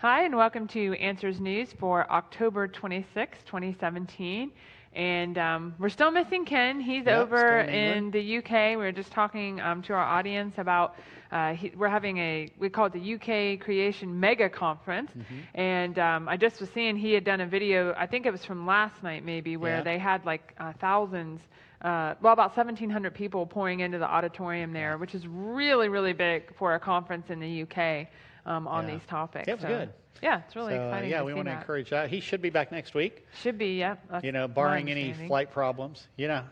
Hi, and welcome to Answers News for October 26, 2017. And um, we're still missing Ken. He's Yep, over in in the UK. We were just talking um, to our audience about uh, he, we're having a we call it the UK Creation Mega Conference. Mm-hmm. And um, I just was seeing he had done a video. I think it was from last night maybe, where Yeah. they had like uh, thousands. Uh, well, about 1,700 people pouring into the auditorium there, which is really, really big for a conference in the UK um, on Yeah. these topics. Yeah, it was So, good. Yeah, it's really so, exciting. yeah, we want to that. encourage that. He should be back next week. Should be, yeah. You know, barring any flight problems. You know,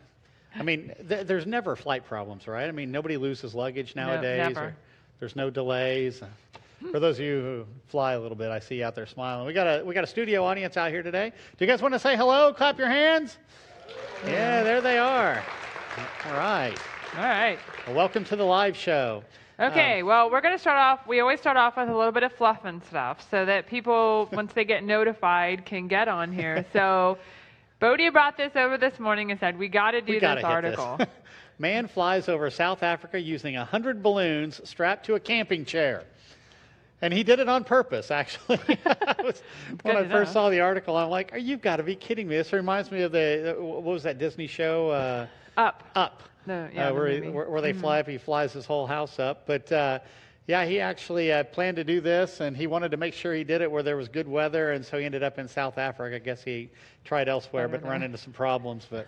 I mean, th- there's never flight problems, right? I mean, nobody loses luggage nowadays. never. or there's no delays. For those of you who fly a little bit, I see you out there smiling. We got a we got a studio audience out here today. Do you guys want to say hello? Clap your hands. Yeah, there they are. All right. All right. Well, welcome to the live show. Okay, well, we're going to start off. We always start off with a little bit of fluff and stuff so that people, once they get notified, can get on here. So, Bodie brought this over this morning and said, We got to do we this article. This. Man flies over South Africa using 100 balloons strapped to a camping chair. And he did it on purpose, actually. Was- when I first know. saw the article, I'm like, "Are you've got to be kidding me. This reminds me of the, what was that Disney show? Uh, Up. up, The, yeah, uh, the where, he. Mm-hmm. where, where they fly up. He flies his whole house up. But uh, yeah, he actually uh, planned to do this, and he wanted to make sure he did it where there was good weather, and so he ended up in South Africa. I guess he tried elsewhere, but Better ran into some problems. But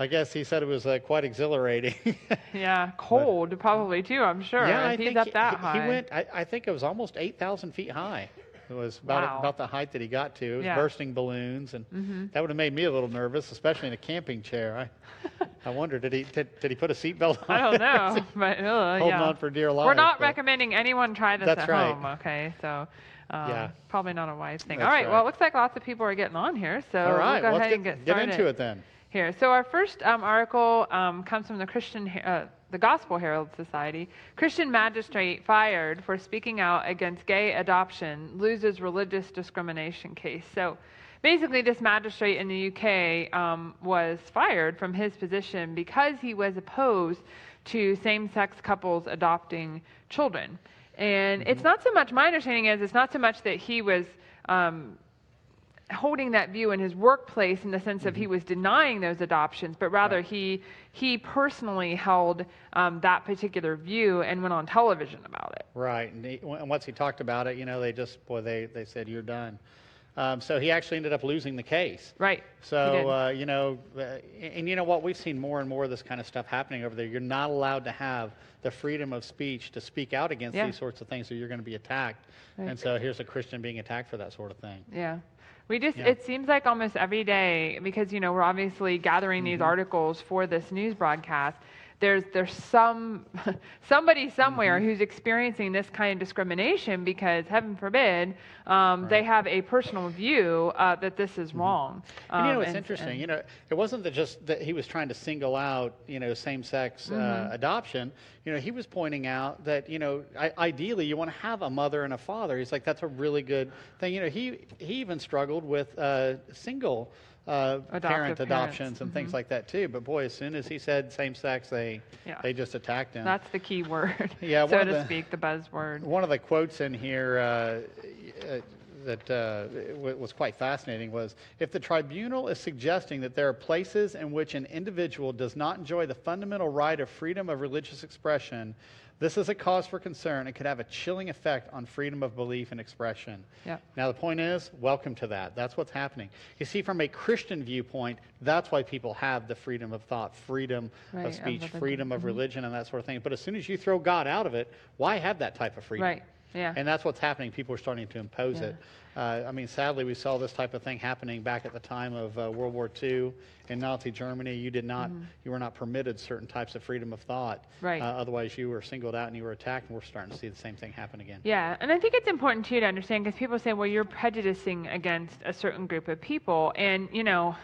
I guess he said it was uh, quite exhilarating. Yeah, cold probably too, I'm sure. yeah, I he's think up he, that he- high. he went. I, I think it was almost eight thousand feet high. It was about Wow. about the height that he got to. It was Yeah. Mm-hmm. bursting balloons, and that would have made me a little nervous, especially in a camping chair. I, I wonder, did he did, did he put a seatbelt on? I don't know, but uh, holding yeah. on for dear life. We're not recommending anyone try this at right. home, okay? So, um, Yeah. probably not a wise thing. That's All right, well, it looks like lots of people are getting on here, so All right, we'll go well, ahead let's and get, get get into it then. Here, so our first um, article um, comes from the Christian, uh, the Gospel Herald Society. Christian magistrate fired for speaking out against gay adoption loses religious discrimination case. So, basically, this magistrate in the UK um, was fired from his position because he was opposed to same-sex couples adopting children. And it's not so much. My understanding is it's not so much that he was. Um, holding that view in his workplace in the sense of he was denying those adoptions, but rather Right. he he personally held um, that particular view and went on television about it. Right, and, he, and once he talked about it, you know, they just boy, they they said you're done. Um, so he actually ended up losing the case. Right. So uh, you know, uh, and, and you know what? We've seen more and more of this kind of stuff happening over there. You're not allowed to have the freedom of speech to speak out against Yeah. these sorts of things, or you're going to be attacked. Right. And so here's a Christian being attacked for that sort of thing. Yeah. We just, Yeah. it seems like almost every day, because, you know, we're obviously gathering these Mm-hmm. articles for this news broadcast. There's, there's some, somebody somewhere Mm-hmm. who's experiencing this kind of discrimination because, heaven forbid, um, they have a personal view uh, that this is wrong. And you know, Um, it's interesting. you know, it wasn't that just that he was trying to single out, you know, same-sex uh, adoption. You know, he was pointing out that, you know, I, ideally you want to have a mother and a father. He's like, that's a really good thing. You know, he he even struggled with uh, single uh, Adoptive parent parents. adoptions and things like that too. But boy, as soon as he said same-sex, they Yeah. they just attacked him. That's the key word, Yeah, so one to the- speak, the buzzword. One of the quotes in here uh, uh, that uh, w- was quite fascinating was if the tribunal is suggesting that there are places in which an individual does not enjoy the fundamental right of freedom of religious expression, this is a cause for concern and could have a chilling effect on freedom of belief and expression. Yeah. Now, the point is, welcome to that. That's what's happening. You see, from a Christian viewpoint, that's why people have the freedom of thought, freedom Right, of of speech, religion. freedom of religion, and that sort of thing. But as soon as you throw God out of it, why have that type of freedom? Right. Yeah. And that's what's happening. People are starting to impose Yeah. it. Uh, I mean, sadly, we saw this type of thing happening back at the time of uh, World War II in Nazi Germany. You did not, you were not permitted certain types of freedom of thought. Mm-hmm. Right. Uh, otherwise, you were singled out and you were attacked. And we're starting to see the same thing happen again. Yeah, and I think it's important too to understand because people say, well, you're prejudicing against a certain group of people. And, you know,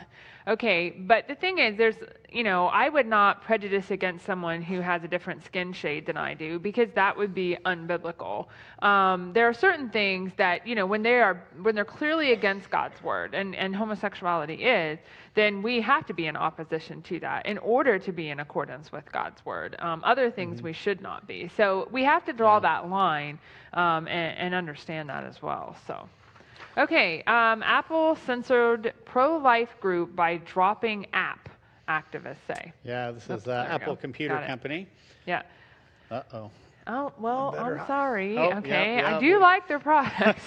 okay, but the thing is, there's, you know, I would not prejudice against someone who has a different skin shade than I do because that would be unbiblical. Um, there are certain things that, you know, when they are, when they're clearly against God's word, and, and homosexuality is, then we have to be in opposition to that in order to be in accordance with God's word. Um, other things we should not be. So we have to draw that line um, and, and understand that as well. So. Okay, um, Apple censored pro-life group by dropping app. Activists say. Yeah, this is uh, Apple. Computer Got it. Company. Yeah. Uh-oh. Oh well, better I'm sorry. Oh, yeah, okay, yeah, I do like their products.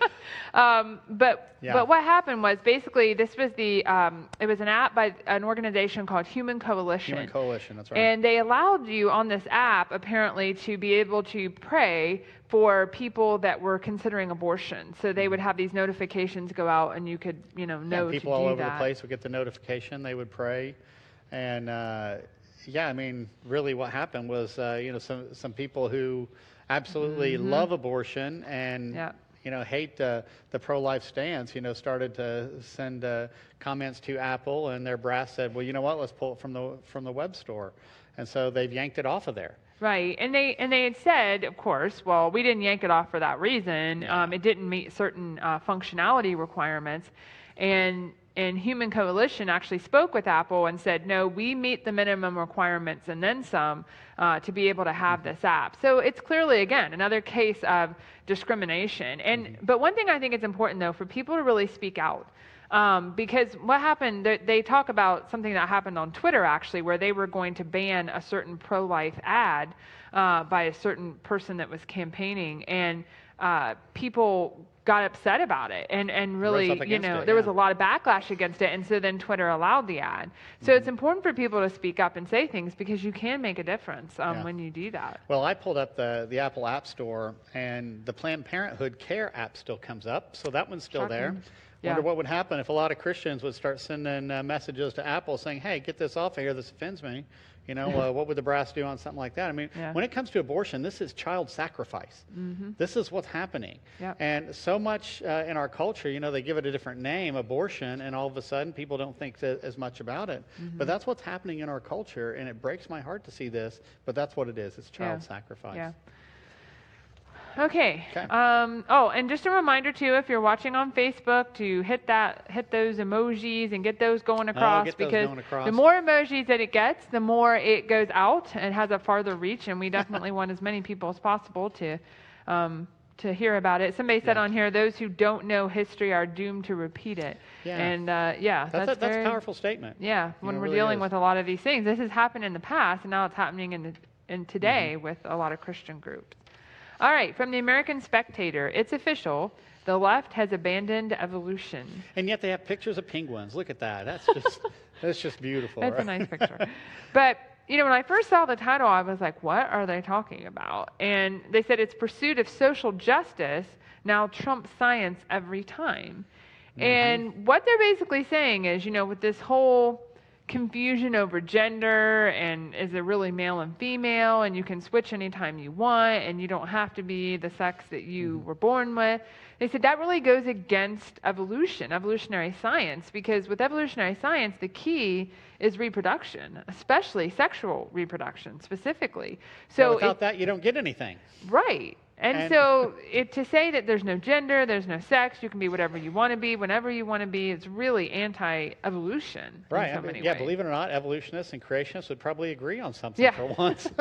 um, but Yeah. but what happened was basically this was the um, it was an app by an organization called Human Coalition. Human Coalition, that's right. And they allowed you on this app apparently to be able to pray for people that were considering abortion. So they would have these notifications go out, and you could you know Yeah, know people to all over that. the place would get the notification. They would pray, and uh, yeah, I mean, really, what happened was, uh, you know, some some people who absolutely love abortion and Mm-hmm. Yeah. you know hate uh, the pro-life stance, you know, started to send uh, comments to Apple, and their brass said, well, you know what, let's pull it from the from the web store, and so they've yanked it off of there. Right, and they and they had said, of course, well, we didn't yank it off for that reason. Um, it didn't meet certain uh, functionality requirements, and and Human Coalition actually spoke with Apple and said, no, we meet the minimum requirements and then some uh, to be able to have this app. So it's clearly again another case of discrimination. And but one thing I think it's important though for people to really speak out. Um, because what happened, they, they talk about something that happened on Twitter actually, where they were going to ban a certain pro life ad uh, by a certain person that was campaigning, and uh, people got upset about it. And, and really, you know, it, there was a lot of backlash against it, and so then Twitter allowed the ad. So Mm-hmm. it's important for people to speak up and say things because you can make a difference um, Yeah. when you do that. Well, I pulled up the, the Apple App Store, and the Planned Parenthood Care app still comes up, so that one's still there. Yeah. Wonder what would happen if a lot of Christians would start sending uh, messages to Apple saying, "Hey, get this off of here. This offends me." You know, uh, what would the brass do on something like that? I mean, Yeah. when it comes to abortion, this is child sacrifice. This is what's happening. Yep. And so much uh, in our culture, you know, they give it a different name, abortion, and all of a sudden people don't think as much about it. But that's what's happening in our culture, and it breaks my heart to see this. But that's what it is. It's child Yeah. sacrifice. Yeah. Okay. Okay. Um, oh, and just a reminder too, if you're watching on Facebook, to hit that, hit those emojis and get those going across Oh, those because going across. the more emojis that it gets, the more it goes out and has a farther reach. And we definitely want as many people as possible to. Um, to hear about it. Somebody said Yeah. on here, those who don't know history are doomed to repeat it. Yeah. And uh, yeah, That's, that's, a, that's very, a powerful statement. yeah, You when know, we're really dealing is. with a lot of these things, this has happened in the past, and now it's happening in the, in today Mm-hmm. with a lot of Christian groups. All right, from the American Spectator, it's official. The left has abandoned evolution. And yet they have pictures of penguins. Look at that. That's just that's just beautiful. That's a nice picture. but you know, when I first saw the title, I was like, "What are they talking about?" And they said it's pursuit of social justice now trumps science every time. Mm-hmm. And what they're basically saying is, you know, with this whole confusion over gender and is it really male and female and you can switch anytime you want and you don't have to be the sex that you mm-hmm. were born with they said that really goes against evolution evolutionary science because with evolutionary science the key is reproduction especially sexual reproduction specifically So so without it- that, you don't get anything. Right. And, And- so it, to say that there's no gender, there's no sex, you can be whatever you want to be, whenever you want to be, it's really anti-evolution Right. in so I mean, many yeah, ways. believe it or not, evolutionists and creationists would probably agree on something Yeah. for once.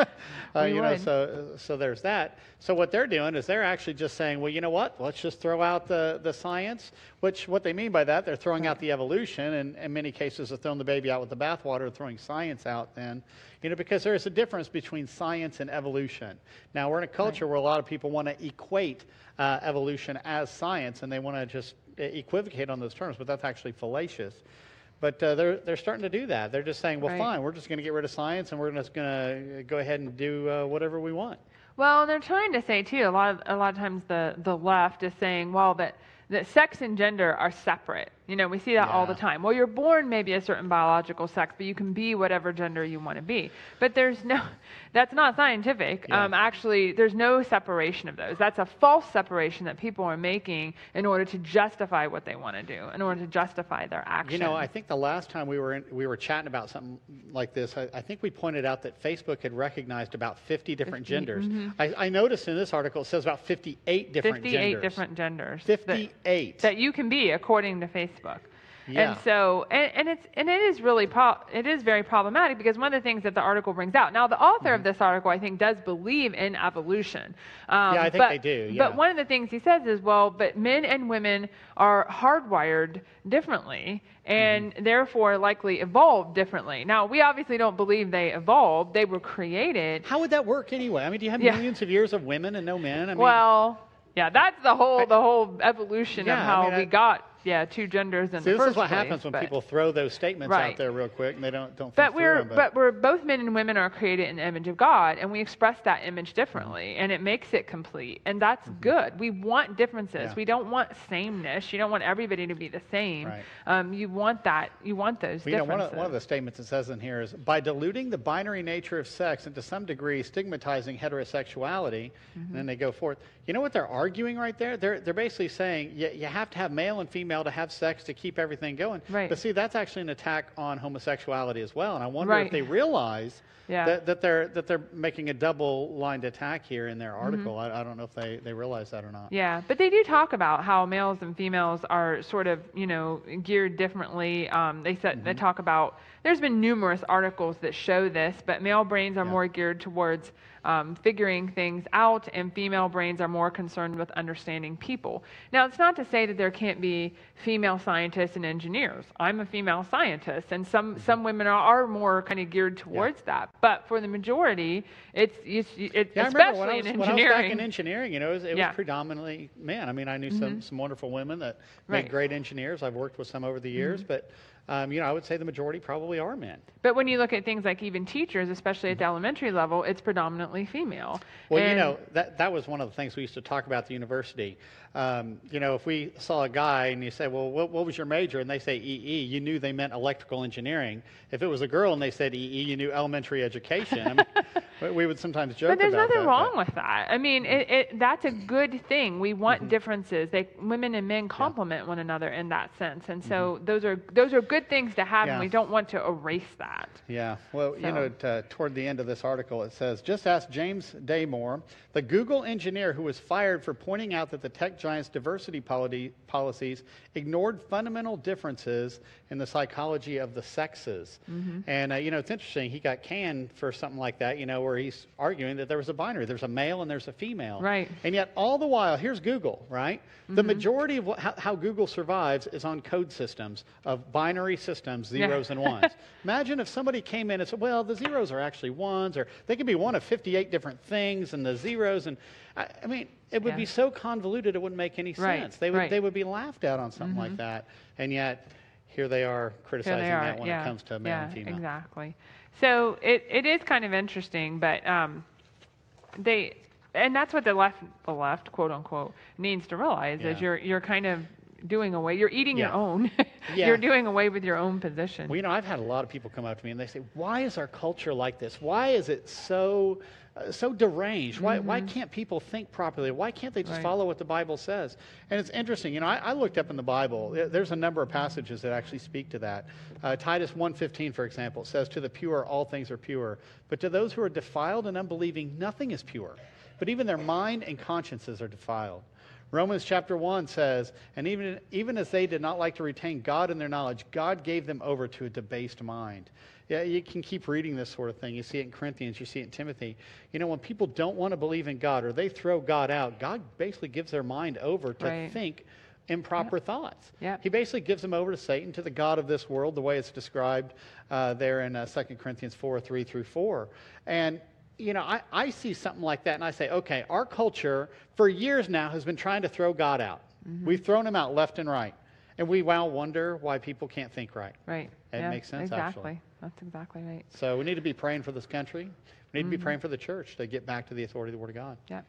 uh, you know, so so there's that. So what they're doing is they're actually just saying, well, you know what? Let's just throw out the, the science. Which what they mean by that, they're throwing out the evolution, and in many cases, they're throwing the baby out with the bathwater, throwing science out. Then, you know, because there is a difference between science and evolution. Now we're in a culture where a lot of people want to equate uh, evolution as science, and they want to just equivocate on those terms, but that's actually fallacious. But uh, they're, they're starting to do that. They're just saying, well, Right. fine, we're just going to get rid of science and we're just going to go ahead and do uh, whatever we want. Well, they're trying to say too. A lot of a lot of times the the left is saying, well, that that sex and gender are separate. You know, we see that all the time. Well, you're born maybe a certain biological sex, but you can be whatever gender you want to be. But there's no, that's not scientific. Yeah. Um, actually, there's no separation of those. That's a false separation that people are making in order to justify what they want to do, in order to justify their actions. You know, I think the last time we were in, we were chatting about something like this, I, I think we pointed out that Facebook had recognized about 50 different 50, genders. mm-hmm. I, I noticed in this article it says about 58 different 58 genders. different genders. that- 58. that you can be according to Facebook. Yeah. And so, and, and it's and it is really pro- it is very problematic because one of the things that the article brings out. Now, the author of this article, I think, does believe in evolution. Um, Mm-hmm. Yeah, I think but, they do, yeah. But one of the things he says is, well, but men and women are hardwired differently and Mm-hmm. therefore likely evolved differently. Now, we obviously don't believe they evolved; they were created. How would that work anyway? I mean, do you have Yeah. millions of years of women and no men? I mean, well, yeah, that's the whole the whole evolution Yeah, of I how mean, I- we got yeah two genders in see, the this first is what place, happens when but- people throw those statements Right. out there real quick and they don't don't. But we're 'em, but we're both men and women are created in the image of God, and we express that image differently, and it makes it complete, and that's good. We want differences. Mm-hmm. Yeah. We don't want sameness. You don't want everybody to be the same. Right. Um, you want that. You want those Well, you know, one of, one of the statements it says in here is by diluting the binary nature of sex and to some degree stigmatizing heterosexuality, and Mm-hmm. then they go forth. You know what they're arguing right there? They're, they're basically saying you, you have to have male and female to have sex to keep everything going. Right. But see, that's actually an attack on homosexuality as well. And I wonder Right. if they realize Yeah. that, that, they're, that they're making a double lined attack here in their Mm-hmm. article. I, I don't know if they, they realize that or not. Yeah, but they do talk about how males and females are sort of, you know, geared differently. Um, they said Mm-hmm. they talk about. There's been numerous articles that show this, but male brains are Yeah. more geared towards um, figuring things out, and female brains are more concerned with understanding people. Now, it's not to say that there can't be female scientists and engineers. I'm a female scientist, and some Mm-hmm. some women are, are more kind of geared towards that. But for the majority, it's it's, it's Yeah, I especially remember when I, was, in when I was back in engineering, you know, it was, it Yeah. Mm-hmm. was predominantly men. I mean, I knew some, some wonderful women that Right. Mm-hmm. made great engineers. I've worked with some over the years, but, um, you know, I would say the majority probably are men. But when you look at things like even teachers, especially at the elementary level, it's predominantly female. Well, you know, that, that was one of the things we used to talk about at the university. Um, you know, if we saw a guy and you say, well, what, what was your major? And they say EE, you knew they meant electrical engineering. If it was a girl and they said EE, you knew elementary education. I mean, we- we would sometimes joke But there's nothing that, wrong with that. I mean, it, it, that's a good thing. We want Mm-hmm. differences. They, women and men complement one another in that sense, and so those are those are good things to have, and Mm-hmm. We don't want to erase that. Yeah, well, you know, t- uh, toward the end of this article, it says just ask James Damore, the Google engineer who was fired for pointing out that the tech giant's diversity poli- policies ignored fundamental differences in the psychology of the sexes. Mm-hmm. And, uh, you know, it's interesting, he got canned for something like that, you know, where he's arguing that there was a binary, there's a male and there's a female. Right. And yet, all the while, here's Google, right? The Mm-hmm. majority of what, how, how Google survives is on code systems of binary systems, Yeah. zeros and ones. Imagine if somebody came in and said, well, the zeros are actually ones, or they could be one of 58 different things, and the zeros, and I, I mean, it would Yeah. be so convoluted it wouldn't make any sense. Right. They would, right. Mm-hmm. they would be laughed at on something like that. And yet, here they are criticizing they are. that when yeah. it comes to male yeah, and female. exactly. So it, it is kind of interesting, but um, they, and that's what the left, the left, quote unquote, needs to realize is you're you're kind of doing away. You're eating your own. Yeah. you're doing away with your own position. Well, you know, I've had a lot of people come up to me and they say, "Why is our culture like this? Why is it so so deranged? Why why can't people think properly? Why can't they just Mm-hmm. Right. follow what the Bible says?" And it's interesting. You know, I, I looked up in the Bible. There's a number of passages that actually speak to that. Uh, Titus 1:15, for example, says, "To the pure, all things are pure, but to those who are defiled and unbelieving, nothing is pure. But even their mind and consciences are defiled." Romans chapter 1 says, And even, even as they did not like to retain God in their knowledge, God gave them over to a debased mind. Yeah, you can keep reading this sort of thing. You see it in Corinthians, you see it in Timothy. You know, when people don't want to believe in God or they throw God out, God basically gives their mind over to Right. think improper thoughts. Yep. He basically gives them over to Satan, to the God of this world, the way it's described uh, there in uh, 2 Corinthians 4 3 through 4. And you know, I, I see something like that and I say, okay, our culture for years now has been trying to throw God out. Mm-hmm. We've thrown him out left and right. And we now wonder why people can't think right. Right. It yeah, makes sense, Exactly. actually. That's exactly right. So we need to be praying for this country. We need Mm-hmm. to be praying for the church to get back to the authority of the Word of God. Yeah.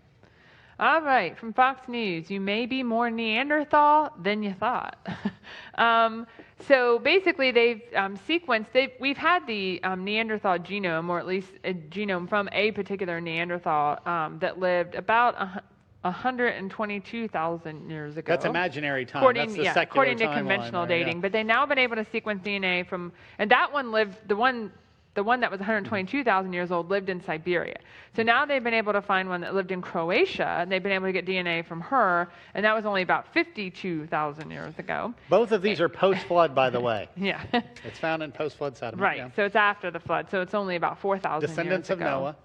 All right, from Fox News, you may be more Neanderthal than you thought. um, so basically, they've um, sequenced. They've, we've had the um, Neanderthal genome, or at least a genome from a particular Neanderthal um, that lived about 122,000 years ago. That's imaginary time. According, That's the yeah, secular according to conventional there, yeah. dating, but they've now been able to sequence DNA from, and that one lived, the one the one that was 122,000 years old lived in Siberia. So now they've been able to find one that lived in Croatia, and they've been able to get DNA from her, and that was only about 52,000 years ago. Both of these are post flood, by the way. Yeah. It's found in post flood sediment. right. yeah. So it's after the flood. So it's only about 4,000 Descendants years of ago. Noah.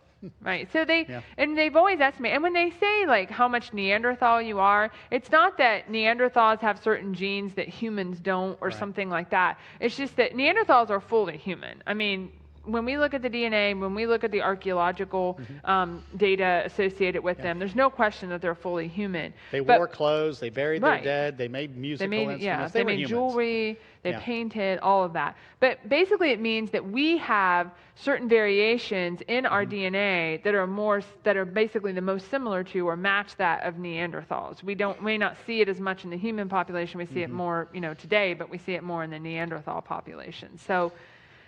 Right. So they Yeah. and they've always estimated. And when they say like how much Neanderthal you are, it's not that Neanderthals have certain genes that humans don't or Right. something like that. It's just that Neanderthals are fully human. I mean, when we look at the DNA, when we look at the archaeological Mm-hmm. um, data associated with them, there's no question that they're fully human. They But- wore clothes, they buried Right. their dead, they made they made instruments. yeah, they, they, made humans. jewelry, they Yeah. painted, all of that. But basically, it means that we have certain variations in our Mm-hmm. DNA that are more that are basically the most similar to or match that of Neanderthals. We don't may not see it as much in the human population. We see Mm-hmm. it more, you know, today, but we see it more in the Neanderthal population. So.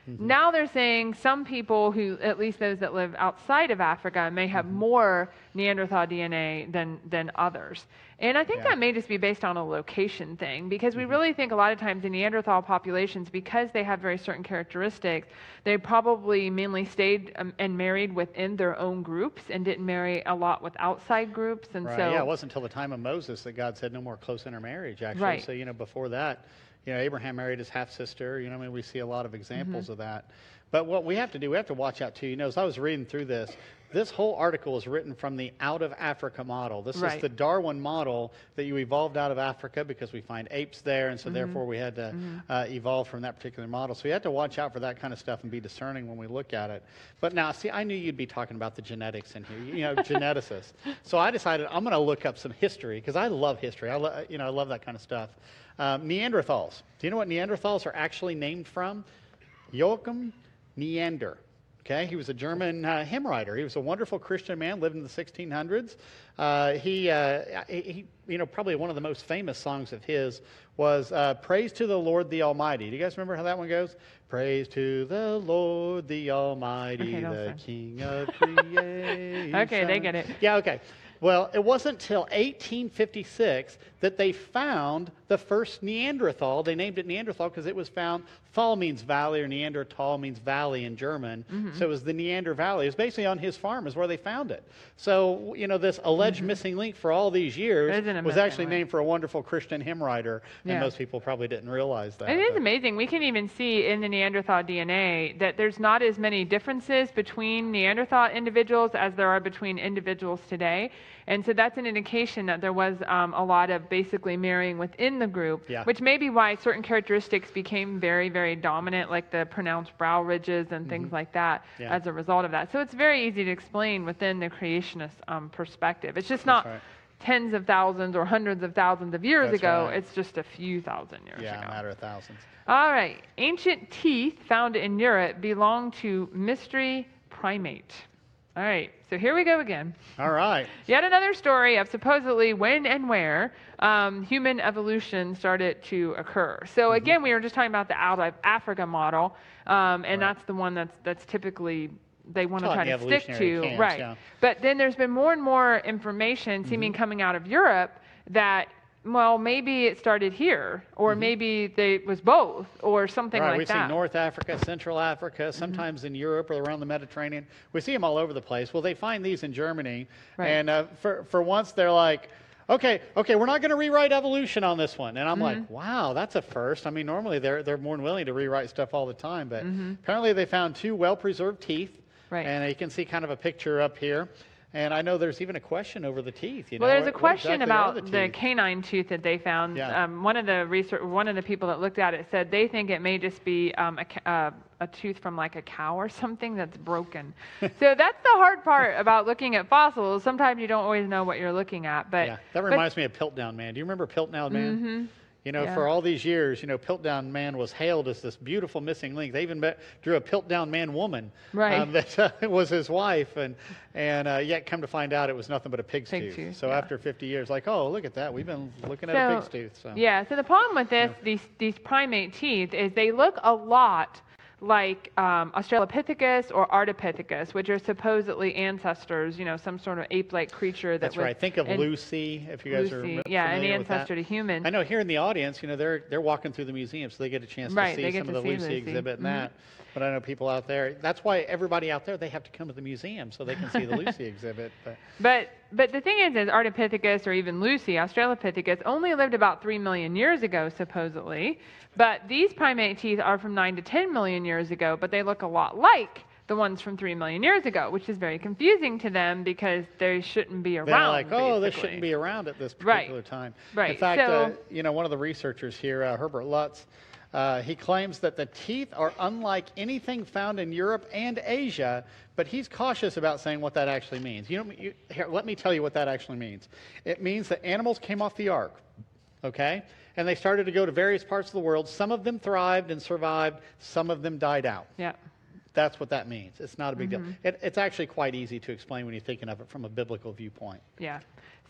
Mm-hmm. Now they're saying some people who, at least those that live outside of Africa, may have Mm-hmm. more Neanderthal DNA than, than others. And I think Yeah. Mm-hmm. that may just be based on a location thing because we really think a lot of times the Neanderthal populations, because they have very certain characteristics, they probably mainly stayed um, and married within their own groups and didn't marry a lot with outside groups. And Right. so, yeah, it wasn't until the time of Moses that God said no more close intermarriage, actually. Right. So, you know, before that, you know, Abraham married his half sister. You know, I mean, we see a lot of examples Mm-hmm. of that. But what we have to do, we have to watch out too. You know, as I was reading through this, this whole article is written from the out of Africa model. This is the Darwin model that you evolved out of Africa because we find apes there, and so Mm-hmm. therefore we had to uh, evolve from that particular model. So we have to watch out for that kind of stuff and be discerning when we look at it. But now, see, I knew you'd be talking about the genetics in here, you know, geneticists. So I decided I'm going to look up some history because I love history. I, lo- you know, I love that kind of stuff. Um, Neanderthals. Do you know what Neanderthals are actually named from? Joachim Neander. Okay, he was a German uh, hymn writer. He was a wonderful Christian man, lived in the 1600s. Uh, he, uh, he, he- you know, probably one of the most famous songs of his was uh, "Praise to the Lord the Almighty." Do you guys remember how that one goes? Praise to the Lord the Almighty, Okay, the. King of creation. Okay, they get it. Yeah, okay. Well, it wasn't until 1856 that they found the first Neanderthal. They named it Neanderthal because it was found. Thal means valley, or Neanderthal means valley in German. Mm-hmm. So it was the Neander Valley. It was basically on his farm, is where they found it. So, you know, this alleged missing link for all these years Mm-hmm. Was actually link. named for a wonderful Christian hymn writer, and Yeah. most people probably didn't realize that. It is but- amazing. We can even see in the Neanderthal DNA that there's not as many differences between Neanderthal individuals as there are between individuals today. And so that's an indication that there was um, a lot of basically marrying within the group, Yeah. which may be why certain characteristics became very, very dominant, like the pronounced brow ridges and things like that Mm-hmm. Yeah. as a result of that. So it's very easy to explain within the creationist um, perspective. It's just not right. tens of thousands or hundreds of thousands of years That's ago, right. it's just a few thousand years Yeah, ago. a matter of thousands. All right. Ancient teeth found in Europe belong to mystery primate. All right. So here we go again. All right. Yet another story of supposedly when and where um, human evolution started to occur. So Mm-hmm. again, we were just talking about the out of Africa model, um, and that's the one that's that's typically they want to try to stick to, camps, right? yeah. But then there's been more and more information seeming Mm-hmm. coming out of Europe that. Well, maybe it started here, or maybe they, it was both, or something Mm-hmm. right, like we that. Mm-hmm. see North Africa, Central Africa, sometimes in Europe or around the Mediterranean. We see them all over the place. Well, they find these in Germany, Right. and uh, for for once they're like, okay, okay, we're not going to rewrite evolution on this one. And I'm Mm-hmm. like, wow, that's a first. I mean, normally they're they're more than willing to rewrite stuff all the time, but apparently they found two well-preserved teeth, Mm-hmm. Right. and you can see kind of a picture up here. And I know there's even a question over the teeth. You Well, know, there's a what- question exactly about the, teeth? canine tooth that they found. Yeah. Um, one of the research, one of the people that looked at it said they think it may just be um, a, uh, a tooth from like a cow or something that's broken. so that's the hard part about looking at fossils. Sometimes you don't always know what you're looking at, but Yeah, that but- reminds me of Piltdown Man. Do you remember Piltdown Man? You know, Yeah. for all these years, you know, Piltdown Man was hailed as this beautiful missing link. They even met, drew a Piltdown Man woman Right. um, that uh, was his wife, and and uh, yet come to find out it was nothing but a pig's Pig tooth. tooth, So yeah. after 50 years, like, oh, look at that, we've been looking at a pig's tooth. So Yeah, so the problem with this, these, these primate teeth, is they look a lot like um, Australopithecus or Ardipithecus, which are supposedly ancestors, you know, some sort of ape-like creature that That's was right. Think of Lucy, if you guys are Lucy, rem- yeah, an familiar with that. ancestor to humans. I know here in the audience, you know, they're they're walking through the museum, so they get a chance Right, to see some to of the Lucy Lucy. exhibit and Mhm. that. But I know people out there. That's why everybody out there they have to come to the museum so they can see the Lucy exhibit. But But but the thing is, is Ardipithecus or even Lucy, Australopithecus, only lived about three million years ago, supposedly. But these primate teeth are from nine to ten million years ago, but they look a lot like the ones from three million years ago, which is very confusing to them because they shouldn't be around. they're like, oh, this shouldn't be around at this Right. particular time. In Right, fact, uh, you know, one of the researchers here, uh, Herbert Lutz, uh, he claims that the teeth are unlike anything found in Europe and Asia, but he's cautious about saying what that actually means. You know, you, here, let me tell you what that actually means. It means that animals came off the ark, okay, and they started to go to various parts of the world. Some of them thrived and survived. Some of them died out. Yeah. That's what that means. It's not a big Mm-hmm. deal. It, it's actually quite easy to explain when you're thinking of it from a biblical viewpoint. Yeah.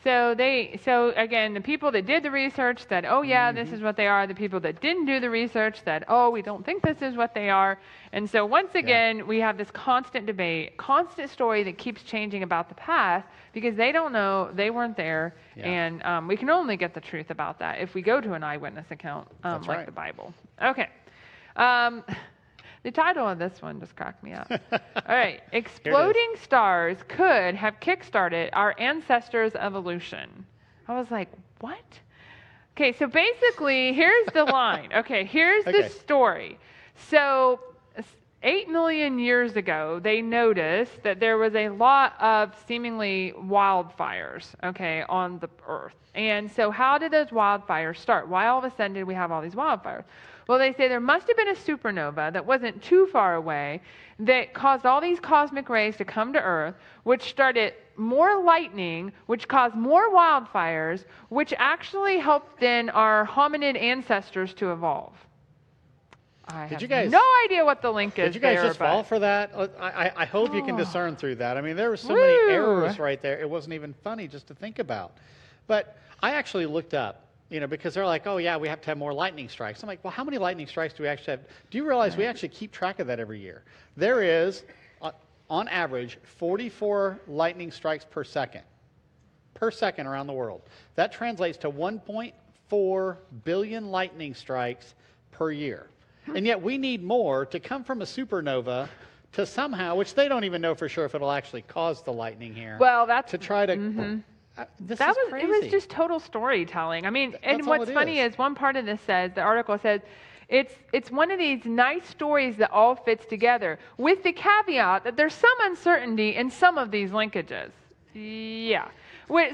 So they so again the people that did the research said, "Oh yeah, this Mm-hmm. is what they are." The people that didn't do the research said, "Oh, we don't think this is what they are." And so once again, we have this constant debate, constant story that keeps changing about the past because they don't know, they weren't there, Yeah. and um, we can only get the truth about that if we go to an eyewitness account um, That's like right. the Bible. Okay. Um, the title of this one just cracked me up. All right. Exploding stars could have kickstarted our ancestors' evolution. I was like, what? Okay, so basically, here's the line. Okay, here's Okay. the story. So, eight million years ago, they noticed that there was a lot of seemingly wildfires, okay, on the earth. And so, how did those wildfires start? Why all of a sudden did we have all these wildfires? Well, they say there must have been a supernova that wasn't too far away that caused all these cosmic rays to come to Earth, which started more lightning, which caused more wildfires, which actually helped then our hominid ancestors to evolve. I Did have you guys- no idea what the link is Did you guys there, just fall for that? Uh, I, I, I hope you can Oh. discern through that. I mean, there were so Woo. many errors right there. It wasn't even funny just to think about. But I actually looked up, you know, because they're like, oh, yeah, we have to have more lightning strikes. I'm like, well, how many lightning strikes do we actually have? Do you realize we actually keep track of that every year? There is, uh, on average, 44 lightning strikes per second. Per second around the world. That translates to 1.4 billion lightning strikes per year. And yet we need more to come from a supernova to somehow, which they don't even know for sure if it'll actually cause the lightning here. Well, that's to try to. Uh, that was crazy. it was just total storytelling. I mean, and what's funny is. is one part of this says the article says it's it's one of these nice stories that all fits together with the caveat that there's some uncertainty in some of these linkages. Yeah.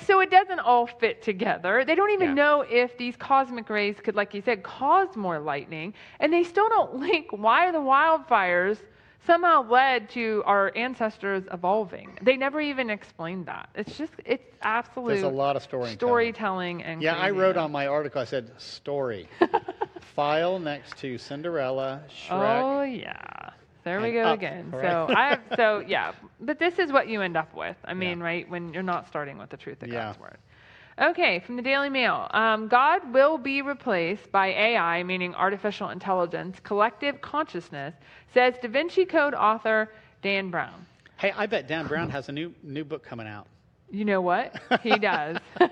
So it doesn't all fit together. They don't even Yeah. know if these cosmic rays could, like you said, cause more lightning, and they still don't link why the wildfires somehow led to our ancestors evolving. They never even explained that. It's just it's absolute There's a lot of storytelling. storytelling and Yeah, I wrote on my article, I said story. File next to Cinderella, Shrek. Oh yeah. There we go up, again. right? So I have, so yeah, but this is what you end up with. I mean, Yeah. right when you're not starting with the truth of Yeah. God's word. Okay, from the Daily Mail. Um, God will be replaced by AI, meaning artificial intelligence, collective consciousness, says Da Vinci Code author Dan Brown. Hey, I bet Dan Brown has a new new book coming out. You know what? He does.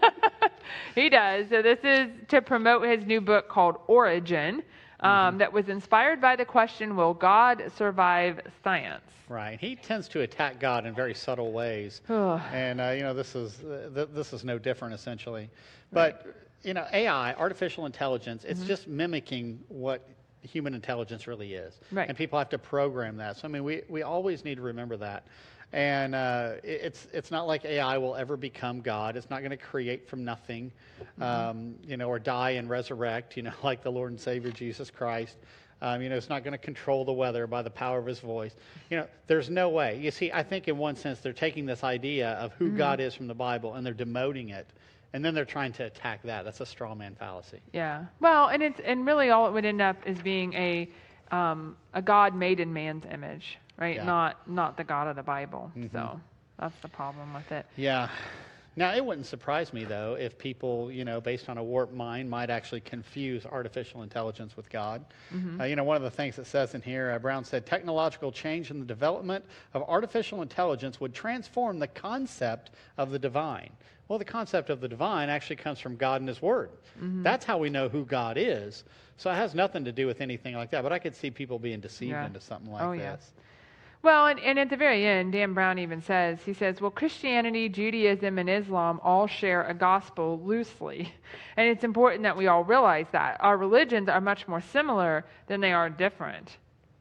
he does. So this is to promote his new book called Origin, um, that was inspired by the question, "Will God survive science?" Right. He tends to attack God in very subtle ways. And, uh, you know, this is, uh, th- this is no different, essentially. But, you know, AI, artificial intelligence, Mm-hmm. it's just mimicking what human intelligence really is. Right. And people have to program that. So, I mean, we, we always need to remember that. And uh, it- it's, it's not like AI will ever become God. It's not going to create from nothing, Mm-hmm. um, you know, or die and resurrect, you know, like the Lord and Savior Jesus Christ. Um, you know, it's not going to control the weather by the power of his voice. You know, there's no way. You see, I think in one sense they're taking this idea of who God is from the Bible and they're demoting it, and then they're trying to attack that. That's a straw man fallacy. Yeah. Well, and it's and really all it would end up is being a um, a God made in man's image, right? Yeah. Not not the God of the Bible. So that's the problem with it. Yeah. Now, it wouldn't surprise me, though, if people, you know, based on a warped mind, might actually confuse artificial intelligence with God. Uh, you know, one of the things that says in here, uh, Brown said, technological change in the development of artificial intelligence would transform the concept of the divine. Well, the concept of the divine actually comes from God and His Word. That's how we know who God is. So it has nothing to do with anything like that. But I could see people being deceived Yeah. into something like Oh, this. yeah. Well, and, and at the very end, Dan Brown even says, he says, well, Christianity, Judaism, and Islam all share a gospel loosely. And it's important that we all realize that. Our religions are much more similar than they are different.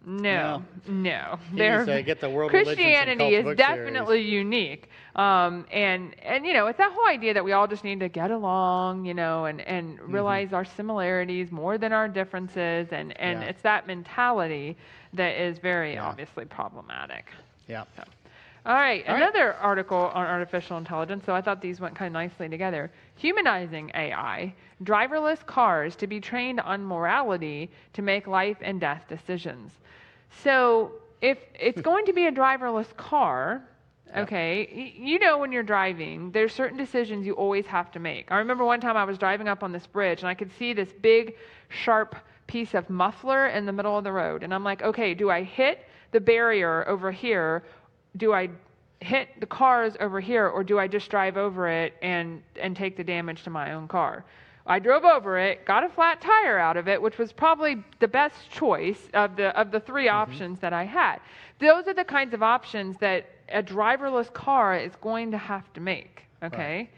No, no. Needs to get the World Christianity is definitely unique. Um, and, and, you know, it's that whole idea that we all just need to get along, you know, and, and Mm-hmm. realize our similarities more than our differences. And, and Yeah. it's that mentality that is very Yeah. obviously problematic. Yeah. All right, All right. another article on artificial intelligence. So I thought these went kind of nicely together. Humanizing AI, driverless cars to be trained on morality to make life and death decisions. So if it's going to be a driverless car, okay, you know when you're driving, there's certain decisions you always have to make. I remember one time I was driving up on this bridge and I could see this big, sharp piece of muffler in the middle of the road. And I'm like, okay, do I hit the barrier over here? Do I hit the cars over here or do I just drive over it and, and take the damage to my own car? I drove over it, got a flat tire out of it, which was probably the best choice of the of the 3 options that I had. Those are the kinds of options that a driverless car is going to have to make. Okay.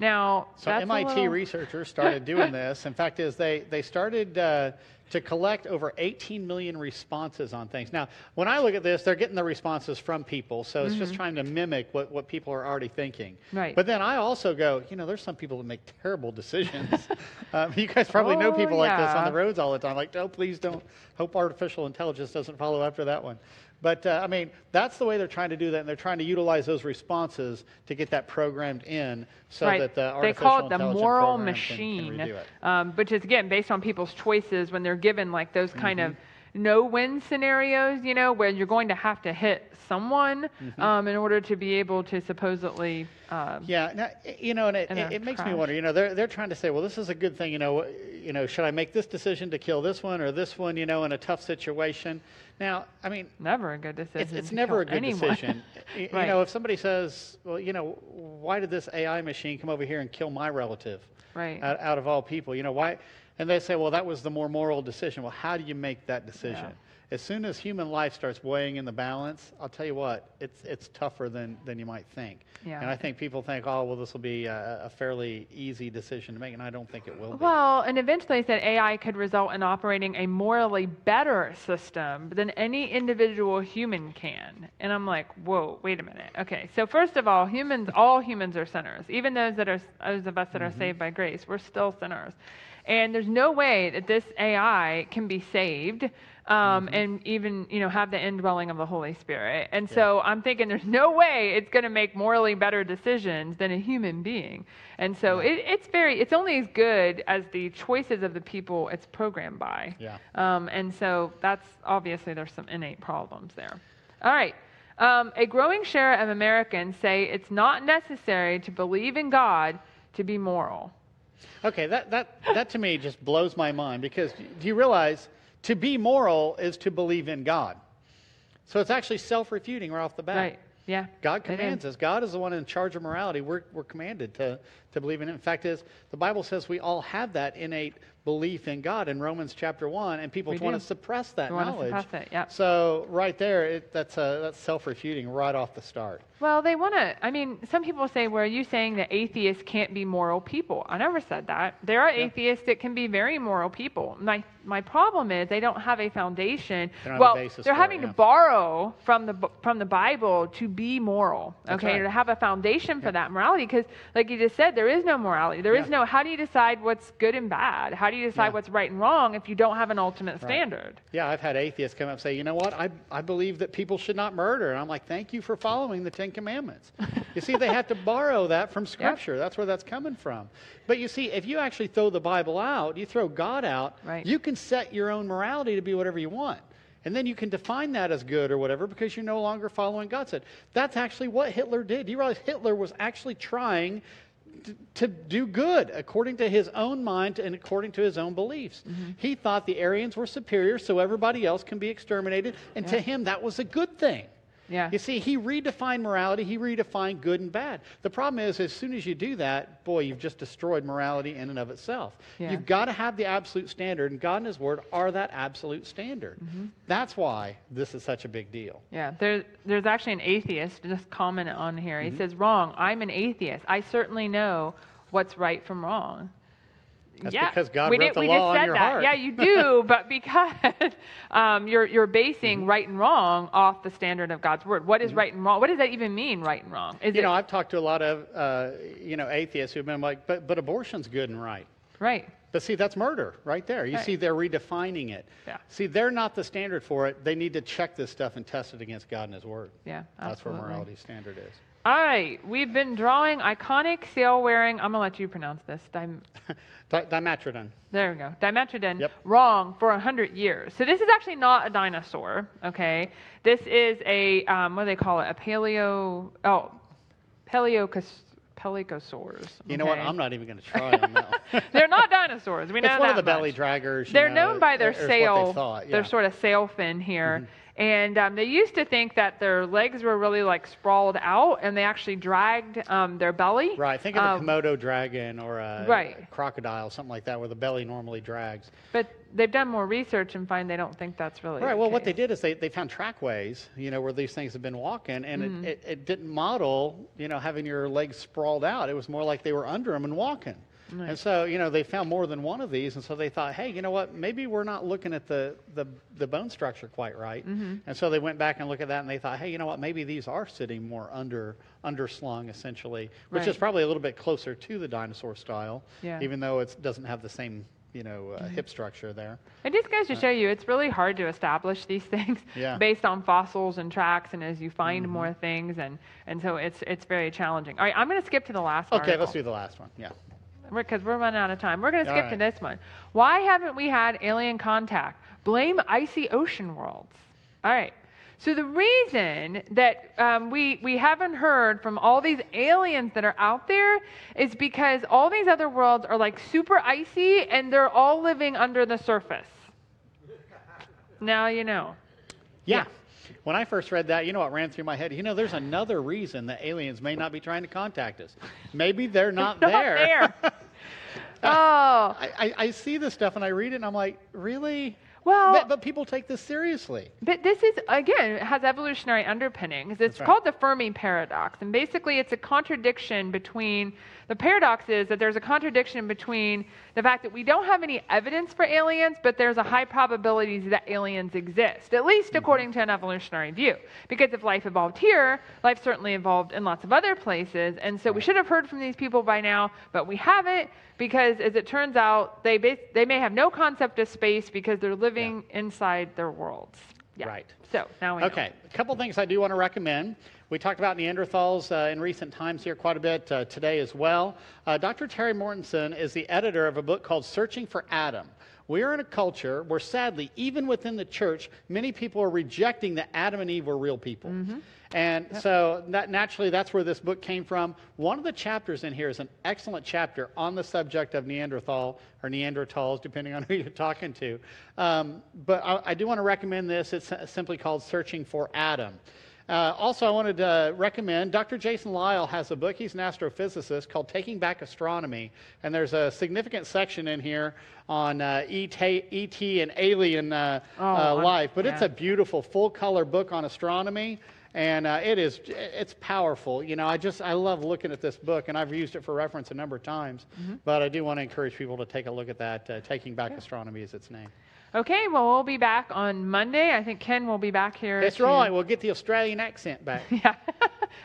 Now, So MIT little- researchers started doing this. In fact, is they they started uh, to collect over 18 million responses on things. Now, when I look at this, they're getting the responses from people, so it's just trying to mimic what, what people are already thinking. Mm-hmm. Right. But then I also go, you know, there's some people that make terrible decisions. um, you guys probably know Oh, people like this on the roads all the time. Like, oh, please don't. Hope artificial intelligence doesn't follow after that one. But uh, I mean, that's the way they're trying to do that, and they're trying to utilize those responses to get that programmed in, so right. that the they call it the moral program can- machine, can, um, which is again based on people's choices when they're given like those kind of Mm-hmm. no-win scenarios, you know, where you're going to have to hit someone Mm-hmm. um, in order to be able to supposedly. Um, Yeah, now, you know, and it, it, it makes me wonder. You know, they're they're trying to say, well, this is a good thing. You know, you know, should I make this decision to kill this one or this one? You know, in a tough situation. Now, I mean, Never a good decision. it's, it's never a good anyone. decision. Y- You know, if somebody says, well, you know, why did this AI machine come over here and kill my relative? Right. Out, out of all people, you know, why? And they say, well, that was the more moral decision. Well, how do you make that decision? As soon as human life starts weighing in the balance, I'll tell you what, it's it's tougher than than you might think. Yeah. And I think people think, oh, well, this will be a, a fairly easy decision to make, and I don't think it will be. Well, and eventually said AI could result in operating a morally better system than any individual human can. And I'm like, whoa, wait a minute. Okay, so first of all, humans, all humans are sinners. Even those that are those of us that are mm-hmm. saved by grace, we're still sinners. And there's no way that this AI can be saved um, and even you know have the indwelling of the Holy Spirit. And so I'm thinking there's no way it's going to make morally better decisions than a human being. And so it, it's very it's only as good as the choices of the people it's programmed by. Yeah. Um, and so that's obviously there's some innate problems there. All right. Um, a growing share of Americans say it's not necessary to believe in God to be moral. Okay, that, that, that to me just blows my mind because do you realize to be moral is to believe in God? So it's actually self refuting right off the bat. Right. Yeah. God commands us. God is the one in charge of morality. We're, we're commanded to, to believe in it. In fact, is the Bible says we all have that innate belief in God in Romans chapter 1, and people want to suppress that knowledge. suppress it, yep. So right there, it, that's, uh that's self refuting right off the start. Well, they want to. I mean, some people say, "Well, are you saying that atheists can't be moral people?" I never said that. There are atheists that can be very moral people. My my problem is they don't have a foundation. They a well, they're for it, having yeah. to borrow from the from the Bible to be moral. That's okay, right. to have a foundation for that morality. Because, like you just said, there is no morality. There is no. How do you decide what's good and bad? How do you decide Yeah. what's right and wrong if you don't have an ultimate standard? Yeah, I've had atheists come up and say, you know what, I, I believe that people should not murder. And I'm like, thank you for following the Ten Commandments. you see, they have to borrow that from Scripture. That's where that's coming from. But you see, if you actually throw the Bible out, you throw God out, Right. you can set your own morality to be whatever you want. And then you can define that as good or whatever because you're no longer following God said. That's actually what Hitler did. Do you realize Hitler was actually trying to, do good according to his own mind and according to his own beliefs. Mm-hmm. He thought the Aryans were superior so everybody else can be exterminated. And to him, that was a good thing. Yeah. You see, he redefined morality, he redefined good and bad. The problem is, as soon as you do that, boy, you've just destroyed morality in and of itself. Yeah. You've got to have the absolute standard, and God and His Word are that absolute standard. Mm-hmm. That's why this is such a big deal. Yeah, there, there's actually an atheist just comment on here. Mm-hmm. He says, "Wrong. I'm an atheist. I certainly know what's right from wrong." That's yeah, because God we wrote the we law just on said your that. heart. Yeah, you do, but because um, you're you're basing Mm-hmm. right and wrong off the standard of God's word. What is right and wrong? What does that even mean, right and wrong? Is You it know, I've talked to a lot of, uh, you know, atheists who've been like, but, but abortion's good and right. right? But see, that's murder right there. You Right. see, they're redefining it. Yeah. See, they're not the standard for it. They need to check this stuff and test it against God and His Word. Yeah, absolutely. That's where morality standard is. All right, we've been drawing iconic sail wearing. I'm gonna let you pronounce this. Dim- Di- Dimetrodon. There we go. Dimetrodon. Yep. Wrong for 100 years. So this is actually not a dinosaur, okay? This is a, um, what do they call it? A paleo, oh, paleocos, paleosaurs. You know what? I'm not even going to try on that. They're not dinosaurs. We know it's one of that the belly draggers. They're know, known by their sail, thought, yeah. Mm-hmm. sort of sail fin here. And um, they used to think that their legs were really like sprawled out, and they actually dragged um, their belly. Right. Think of Um, a Komodo dragon or a Right. crocodile, something like that, where the belly normally drags. But they've done more research and find they don't think that's really Right. Well, what they did is they, they found trackways, you know, where these things have been walking, and Mm-hmm. it, it, it didn't model, you know, having your legs sprawled out. It was more like they were under them and walking. And so, you know, they found more than one of these, and so they thought, hey, you know what? Maybe we're not looking at the, the, the bone structure quite right. Mm-hmm. And so they went back and looked at that, and they thought, hey, you know what? Maybe these are sitting more under underslung, essentially, which is probably a little bit closer to the dinosaur style, Yeah. Mm-hmm. even though it doesn't have the same, you know, uh, hip structure there. It just goes to show you it's really hard to establish these things Yeah. Mm-hmm. based on fossils and tracks and as you find more things and, and so it's it's very challenging. All right, I'm going to skip to the last one. Okay, let's do the last one. Yeah. Because we're running out of time. We're going to skip to this one. Why haven't we had alien contact? Blame icy ocean worlds. All right. So the reason that um, we we haven't heard from all these aliens that are out there is because all these other worlds are like super icy and they're all living under the surface. Now you know. Yeah. When I first read that, you know what ran through my head? You know, there's another reason that aliens may not be trying to contact us. Maybe they're not Not there. there. oh, I, I, I see this stuff and I read it and I'm like, really? Well, but, but people take this seriously. But this is, again, it has evolutionary underpinnings. It's right. called the Fermi paradox. And basically, it's a contradiction between the paradox is that there's a contradiction between the fact that we don't have any evidence for aliens, but there's a high probability that aliens exist, at least mm-hmm. according to an evolutionary view. Because if life evolved here, life certainly evolved in lots of other places. And so we should have heard from these people by now, but we haven't because, as it turns out, they, bas- they may have no concept of space because they're living inside their worlds. Yeah. Right. So now we know. Okay, a couple things I do want to recommend. We talked about Neanderthals uh, in recent times here quite a bit uh, today as well. Uh, Dr. Terry Mortenson is the editor of a book called Searching for Adam. We are in a culture where, sadly, even within the church, many people are rejecting that Adam and Eve were real people. And so, that, naturally, that's where this book came from. One of the chapters in here is an excellent chapter on the subject of Neanderthal or Neanderthals, depending on who you're talking to. Um, but I, I do want to recommend this. It's uh, simply called Searching for Adam. Uh, also, I wanted to recommend Dr. Jason Lisle has a book. He's an astrophysicist called Taking Back Astronomy, and there's a significant section in here on uh, ET, ET and alien uh, Oh, uh, life. But it's a beautiful full-color book on astronomy, and uh, it is it's powerful. You know, I just I love looking at this book, and I've used it for reference a number of times. Mm-hmm. But I do want to encourage people to take a look at that. Uh, Taking Back Astronomy is its name. Okay, well, we'll be back on Monday. I think Ken will be back here. That's to- right. We'll get the Australian accent back. Yeah.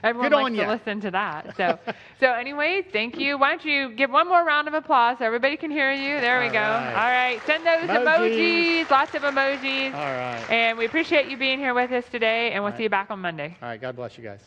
Everyone Good likes on to listen to that. So, so anyways, thank you. Why don't you give one more round of applause so everybody can hear you? There we All go. right. All right. Send those Emojis. emojis. Lots of emojis. All right. And we appreciate you being here with us today, and we'll right. see you back on Monday. All right. God bless you guys.